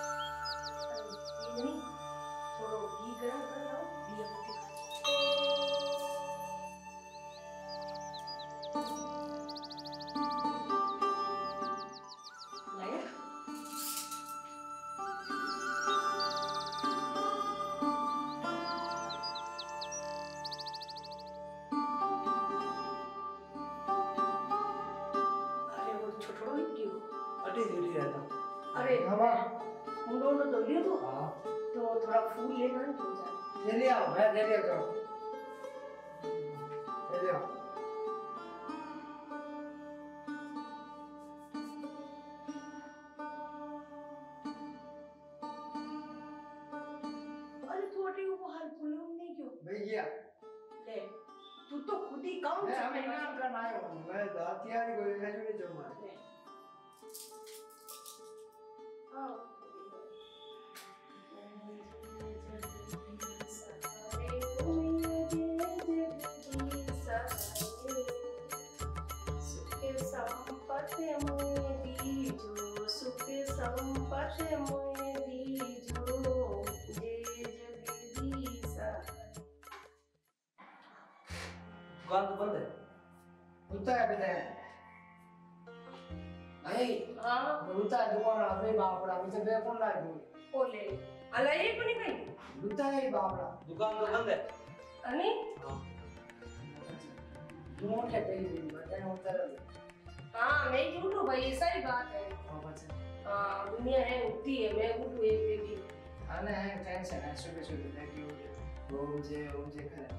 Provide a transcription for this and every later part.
ये नहीं थोड़ो घी गरम कर थोड़ा फूल लेना है तो जाए ले आओ मैं दे दिया करो ले ले आओ अरे थोड़ी वो हाल फूलों नहीं क्यों। भैया ले तू तो खुद ही काम मैं हमें नाम का ना मैं दातिया को है जो नहीं जमा ले। हाँ। दुकान तो बंद है। होता है बेटा नहीं हाँ। होता है? दुकान अपने बापड़ा मुझे बे कौन ला दू ओले अला ये कोणी काही होता है बापड़ा दुकान तो बंद है। आणि जुनून के पे बताए होता है। हाँ मैं झूठ हूँ भाई? ऐसा ही बात है। हाँ बच्चा हाँ दुनिया है उठती है मैं उठूँ एक बेबी आने हैं टेंशन है सुबह सुबह लेके उठे? वो मुझे वो मुझे करे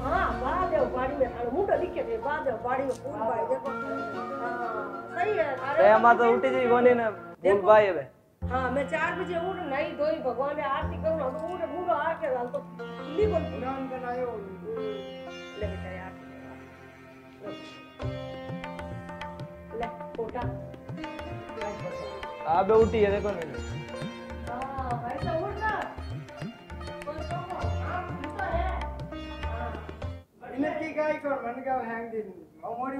हाँ बाद है बाड़ी में थारो मुंडो दिखे थे बाद है बाड़ी में फूल भाई देखो। हाँ सही है अरे हमारा तो उठी जी कोनी ने फूल भाई है हाँ मैं चार बजे उठ नहीं धोई भगवान ने आरती करूँ हम उठ मुंडो आके लाल तो खुली को नाम बनायो ले बेटा यार ले फोटा आबे हाँ, उठी है देखो। नहीं next one, one cow hanged in. How more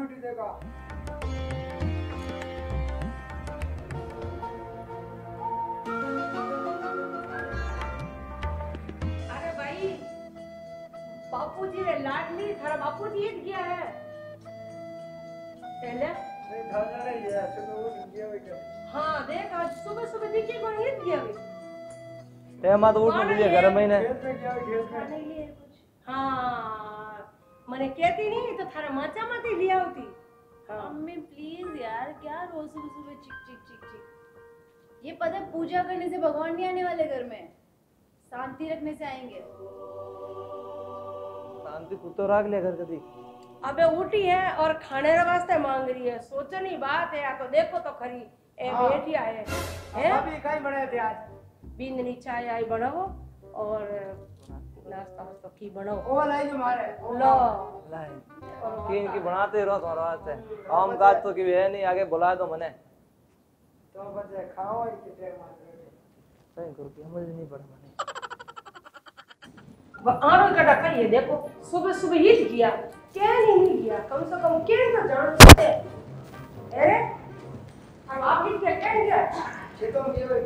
अरे भाई, बापूजी ने लाडली थारा बापूजी हिट गया है। पहले? नहीं थाना नहीं है, सुबह तो वो हिट किया भी क्या? हाँ देख आज सुबह सुबह देखिए कौन हिट गया भी। ते माँ तो उठ मुझे खेत में ही ना। हाँ मैंने कहती नहीं तो थारा माचा माती लिया होती हाँ मम्मी प्लीज यार क्या रोज सुबह सुबह चिक चिक चिक चिक ये पता है पूजा करने से भगवान नहीं आने वाले घर में शांति रखने से आएंगे શાંતિ કૂતો રાખ લે ઘર કદી अबे उठी है और खाने के वास्ते मांग रही है सोचनी बात है या तो देखो तो खरी ए हाँ। बैठी आए हैं अभी कहीं बनाए थे आज बींदनी चाय आई बनाओ और नाश्ता वास्ता की बनाओ? वो लाई जो मारे। लो। की की बनाते रहो तुम्हारा वास्ते। काम काज तो की है नहीं आगे बुला दो मने। तो बच्चे खाओ ही कितने मार सही करो की समझ नहीं पड़ मने। आरो कटा करिए देखो सुबह सुबह हिट किया क्या नहीं नहीं किया कम से कम क्या तो जान सकते अरे अब आप हिट किया क्या किया खेतों में ये वही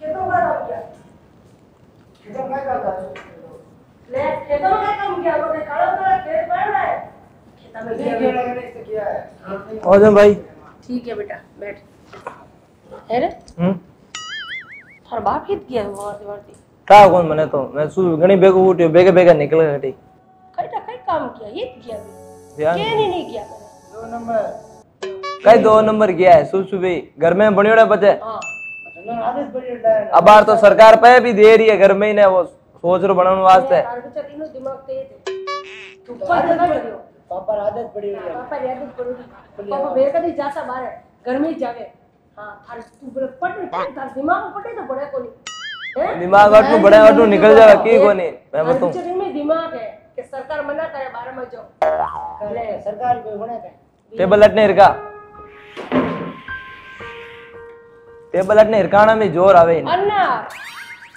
खेतों का काम किया खेतों में करता है ले खेतों का काम किया वो काला काला खेत पड़ रहा है खेतों में ये किया केड़ा ने इससे किया है और भाई। ठीक है बेटा बैठ। अरे हम्म। थारा बाप हिट किया वहाँ वरती ता कौन मने तो? मैं सु घणी बेगो उठ्यो बेगे बेगे निकल गई कई ना कई काम किया हिट किया भी। ध्यान क्या नहीं नहीं किया दो नंबर। कई दो नंबर किया है सुबह सुबह घर में बनियोड़ा बचे। हाँ। चलो आदत बड़ी है। अब बार तो सरकार पे भी दे रही है घर में ही ने वो सोच रो बनाने वास्ते। दिमाग तेज है। तू पर ना करियो पापा आदत पड़ी हुई है। पापा आदत पड़ी हुई पापा मेरे कदी जासा बाहर घर में ही जावे हाँ थार तू बोले पट हाँ। थार दिमाग में पटे तो बड़े कोनी दिमाग अटू बड़े अटू निकल जावे की कोनी मैं बताऊँ। टीचर में दिमाग है कि सरकार मना करे बाहर में जाओ। अरे सरकार कोई बने का टेबल अटने इरका टेबल अटने इरकाना में ज़ोर आवे अन्ना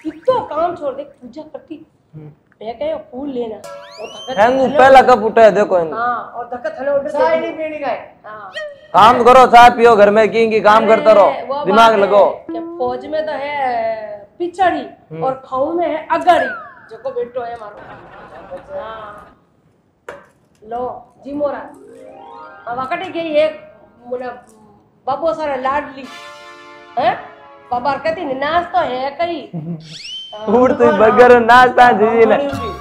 इतो काम छोड़ दे पूजा करती। हम्म। पैक और फूल लेना। और धक्का हैंगू पहला कप उठा है देखो हैंगू हाँ और धक्का थले उठ चाय नहीं पीने का है। हाँ। काम करो चाय पियो घर में की की काम करते रहो। दिमाग लगाओ फौज में तो है पिचड़ी हम्म। और खाऊ में है अगड़ी। जो को बेटो है मारो। हाँ। लो जी मोरा। अब वकटे के एक मुना बाबू सारा लाडली। हैं? बाबा कहती नाच तो है कई उड़ते बर्गर नाश्ता जी ने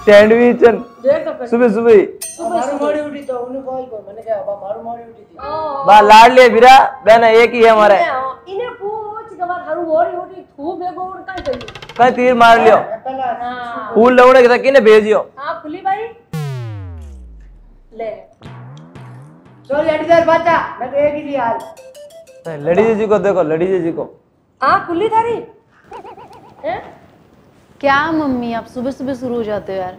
सैंडविच देख तो सुबह सुबह મારું મોડી ઉઠી તો હું કોઈ કોઈ મને કહે બા મારું મોડી ઉઠી હતી ओ बा लाड लिए बिरा बहना एक ही है हमारे इन्हें पूछ के बाद हरु ओरी ओरी थू बेगो उड़ का गई कहीं तीर मार लियो પેલા हाँ फूल लवड़े के तक किने भेजियो हाँ खुली भाई ले ચો લેડીઝર પાછા મેં તો એક લી હાલ लड़ी जी को देखो लड़ी जी को हाँ खुली थारी हैं क्या मम्मी आप सुबह सुबह शुरू हो जाते हो यार?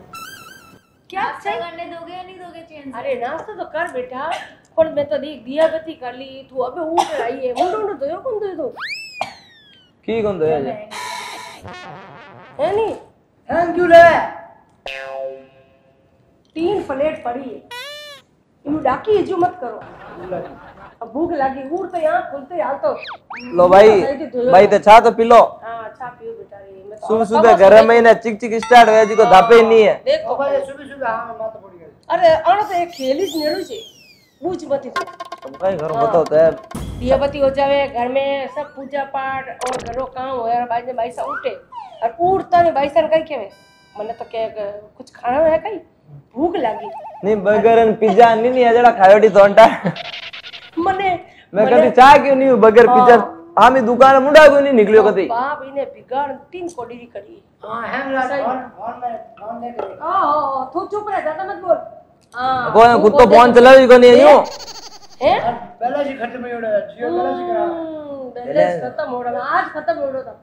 क्या? करने दोगे या नहीं दोगे चेंज अरे नाश्ता तो कर बेटा। पर मैं तो देख दिया बत्ती कर ली तू। अबे उठ आई है। वो उठ दो कौन तो दे दो की कौन तो दे यार है नहीं? थैंक यू ले तीन प्लेट पड़ी है। यू डाकी है जो मत करो। भूख लगी हूर तो यहाँ खुलते यहाँ तो। लो भाई भाई तो छा तो पी लो। हाँ, तो सुबह सुबह गर्म में ना चिक चिक स्टार्ट हो जी को धापे ही नहीं है। देखो तो भाई सुबह सुबह हाँ माता पड़ी गई। अरे अण तो एक खेली से नेरो से पूछ बती तुम कई घर बताओ तो यार दिया बती हो जावे घर में सब पूजा पाठ और घरों काम हो यार भाई ने भाई सा उठे। और उठता ने भाई सा कई केवे मने तो के कुछ खाना है कई भूख लगी। नहीं बर्गर एंड पिज्जा नहीं नहीं जड़ा खायोटी तोंटा मने मैं कभी चाह क्यों नहीं हूँ बर्गर पिज्जा हम ही दुकान मुंडा क्यों नहीं निकलियो कभी बाप इने बिगाड़ तीन कोडी करी હા હેંગ લાગ ફોન ફોન મે ફોન દે કરે ओ तू चुप रह ज्यादा मत बोल हां कोई खुद तो फोन चला भी को नहीं है यूं हैं પહેલા જ ખતમ હોયો જીઓ પહેલા જ કરા बैलेंस खत्म हो रहा आज खत्म हो रहा था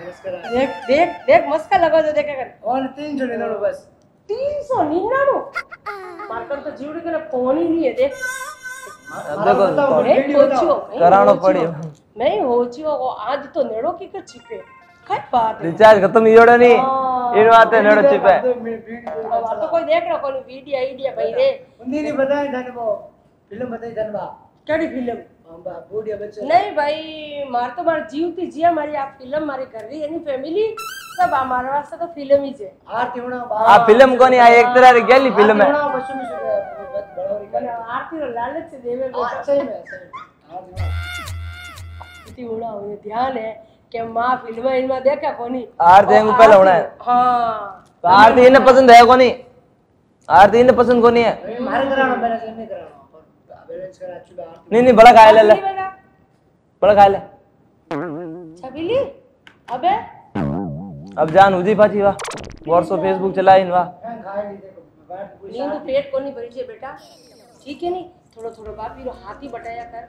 બેસ કરા देख देख देख मस्का लगा दे देखे कर ફોન 300 ની દોડો બસ तीन सौ निन्यानवे मारकर तो जीवड़ी के फोन ही नहीं है देख कराणो पड़ियो नहीं हो छियो आज तो नेड़ो की कर छिपे काय बात रिचार्ज खत्म इयोड़ो नी इन वाते नेड़ो छिपे अब तो कोई देख रहा कोई वीडियो आईडिया भाई रे उन्हीं ने बताया धनबो फ़िल्म बताई धनबा केड़ी फ़िल्म नहीं भाई मार तो मार जीव थी जिया मारी आप फ़िल्म मारी कर रही है फैमिली सब हमारे वास्ते तो फ़िल्म ही है आ फ़िल्म कोनी आ एक तरह री गेली फ़िल्म है आरती और लालच से देवे सही में सही में होना हो ध्यान है कि माँ फ़िल्म इनमा देखा कोनी आरती को पहले होना है हाँ तो आरती इन्हें पसंद है कोनी आरती इन्हें पसंद कोनी है मारे कराना बैलेंस नहीं कराना बैलेंस करा चुका आरती नहीं नहीं बड़ा खा ले बड़ा खा ले छबीली अबे अब जान उजी पाची वा व्हाट्सएप फेसबुक चला इन नींद पेट कोनी भरी छे बेटा ठीक है नहीं? थोड़ो थोड़ो बापी रो हाथी बटाया कर।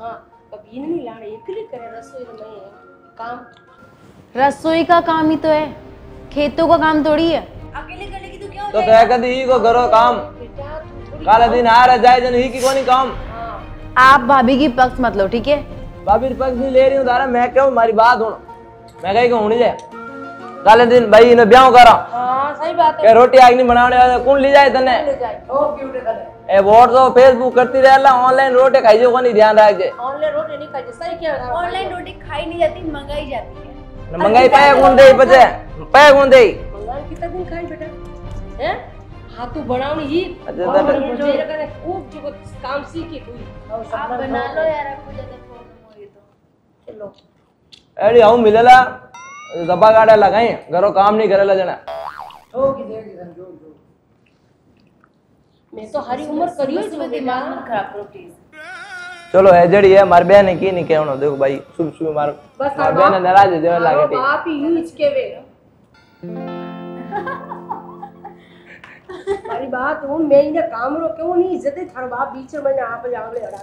हाँ अब इन नहीं लाने एकली करे रसोई रो मैं काम? रसोई का काम ही तो है। खेतों का काम थोड़ी है। तो क्या हो कह कदी ही को करो काम। तू काला दिन आ रहा जाए जन ही की कोनी काम। हाँ। आप भाभी की पक्ष मत लो ठीक है? भाभी पक्ष नहीं ले रही हूँ तारा मैं क्यों हमारी बात हूँ मैं कहीं कहूँ नहीं जाए। काले दिन भाई इन्हें ब्याह करा। हाँ सही बात है। के रोटी आग नहीं बनाने वाला कौन ले जाए तने ओ क्यों रे ए वोट तो फेसबुक करती रहला ऑनलाइन रोटी खाई जो कोनी ध्यान रख। जे ऑनलाइन रोटी नहीं खाई जे सही क्या ऑनलाइन रोटी खाई नहीं जाती मंगाई जाती है। मंगाई पाए कौन दे पछे पाए कौन दे मंगाई कितना दिन खाई बेटा? ए हाँ। तू बनावनी ही अच्छा तो तो जो खूब जो काम सीखी हुई। आप बना लो यार आपको ज़्यादा प्रॉब्लम हो ये तो। चलो। अरे आऊँ मिलेला दबा गाड़ा लगाई घरो काम नहीं करे लजना मैं तो हरी उम्र करियो दिमाग खराब करो प्लीज़ चलो है मार बहन की नहीं कहनो देखो भाई सुबह सुबह मार बस मार बहन नाराज़ है जो लागे थी। आप ही यूज़ के मारी बात हूँ मैं इने काम रो क्यों नहीं इज़्ज़त है? थार बाप बीच में मैंने आप जावले अड़ा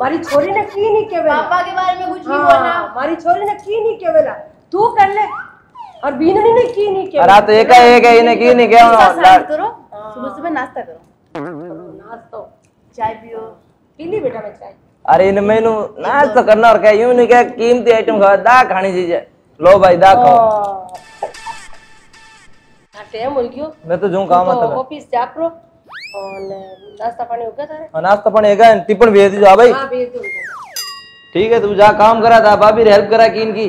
मारी छोरी ने की नहीं केवे पापा के बारे में कुछ भी हाँ, बोलना। मारी छोरी ने की नहीं केवेला? तू कर ले। और बीननी ने की नहीं किया? अरे तो एक है एक है इन्हें की नहीं किया। उन्होंने हाँ। करो सुबह सुबह नाश्ता करो। नाश्ता। चाय पियो। पी ली बेटा मैं चाय। अरे इन मेनू नाश्ता करना और क्या यूँ नहीं क्या कीमती आइटम खा दा खानी है लो भाई दा खाओ। टाइम हो गयो। मैं तो जो काम आता तो है ऑफ़िस जा प्रो और नाश्ता पानी हो गया तारे। हाँ, नाश्ता पानी होगा ती भेज दो हाँ भाई। हाँ भेज दो ठीक है तू जा काम करा था भाभी हेल्प करा की इनकी।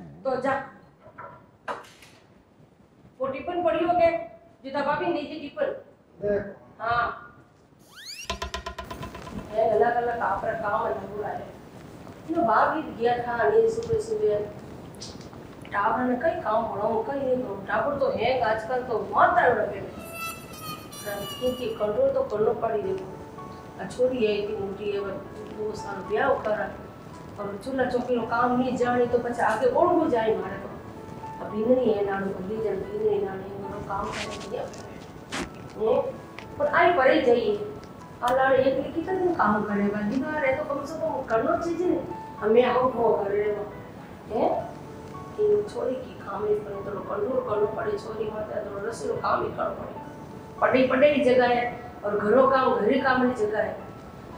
दबा भी नीचे टिपल हाँ। मैं अलग अलग काम पर काम अलग हो रहा है। ये बाहर भी गया था नहीं सुबह सुबह। टावर में कई काम हो रहा बढ़ाऊं कई नहीं करूँ टावर तो है आजकल तो बहुत तरह रखे हैं इनकी कंट्रोल तो करना पड़ी देखो छोरी है। इतनी मोटी है दो साल ब्याह कर और चूल्हा चौकी नो काम नहीं जाने तो बच्चा आगे ओढ़ हो जाए मारे तो। अभी नहीं है नानू बल्ली जन इन्हें नानी। काम करने के लिए ये पर आई परे जाइए। अलाड़ ये तो कितने दिन काम करेगा दिन आ रहे तो कम से कम करना चाहिए हमें हम वो कर रहे हैं। हैं? कि छोरी की काम ही, पर तो कंट्रोल करना पड़े छोरी माता तो रसोई काम ही करना पड़े। पढ़े पढ़े जगह है, और घरों काम, घरे काम वाली जगह है।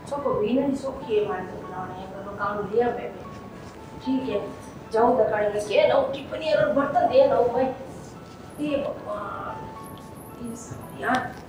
छोको भी नहीं सोखी है मारे तो लाने घरों काम लिया बेबे ठीक है, जाऊँ तकाने के ना टिप्पणी और बर्तन दे, ना भाई। ये बात भगवान ये सब यार